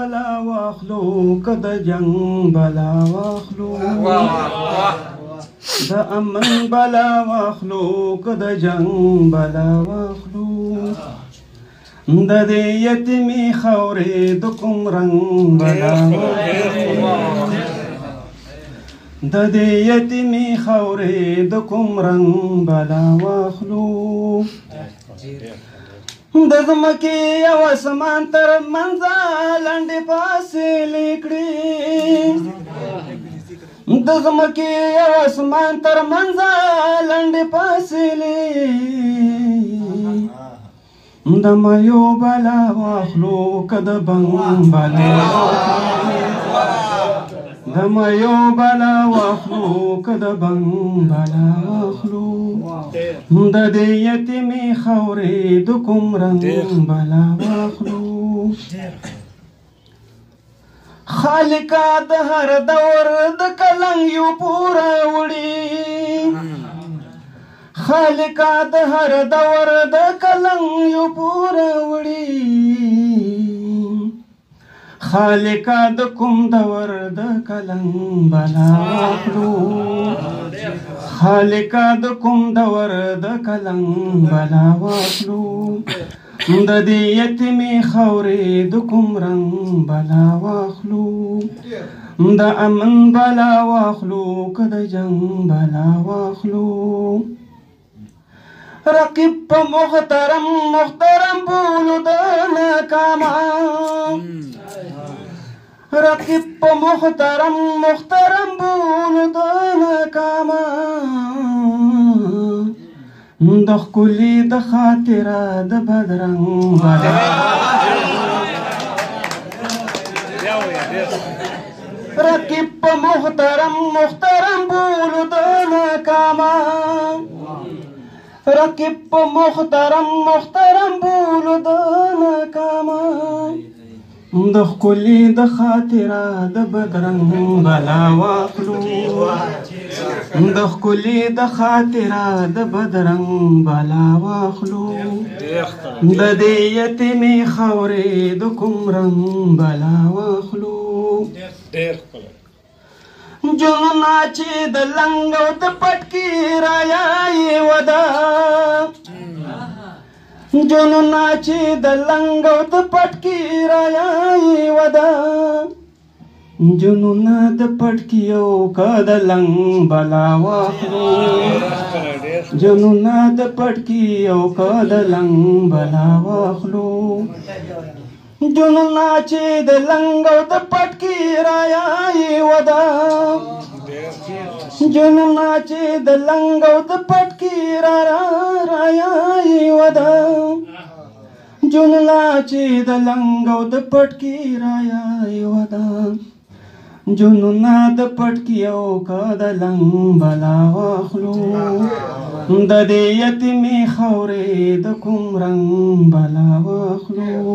بلا واخلو کد جنگ بلا واخلو د امن بلا واخلو کد جنگ بلا واخلو د دې یتیمي خورې د کوم رنگ بلا د دې یتیمي خورې د کوم رنگ بلا واخلو د زمکی او اسمان تر منځه لنډې فاصلې کړې د زمکی او اسمان تر منځه لنډې فاصلې د مایو بلا واخلو کد بنګ بالا د مایو بلا واخلو کد بنګ بالا واخلو د دې یتیمې خاورې د کوم رنګ بلا واخلو خالقا د هر دور د کلنګ یو پورا وړي خالقا د هر دور د کلنګ یو پورا وړي خالقا د کوم دور د کلن بلا وړو خالقا د کوم دور د کلن بلا وړو د دې یتیمې خورې د کوم رنگ بلا واخلو د امن بلا واخلو که د جنگ بلا واخلو رقیب په محترم محترم بولو د ناکامان راقب په محترم محترم بولو دا ناکاما د ښکلي د خاطره د بدرنګ رقیب په محترم محترم بولو د ناکاما رقیب په محترم محترم بولو د ناکاما د خولې د خاطره د بدرنګ بلا واخلو د خولې د خاطره د بدرنګ بلا واخلو د دې یتیمې خورې د کوم رنګ بلا واخلو جنونا چې د لنګ او د پټکی رایا یې ودا جنونا چې د لنګ او د پټکی رایا ده جنونه د پټکیو کد لنګ بلا واخلو جنونه د پټکیو کد لنګ بلا واخلو جنونه چې د لنګ او د پټکی رايي ودا جنونه چې د لنګ او د پټکی را را رايي ودا نجونو لا چې د لنګ او د پټکی رایا یو دا جنو نا د پټکی او کا د لنګ بلا واخلو د دې یتیمې خورې د کوم رنگ بلا واخلو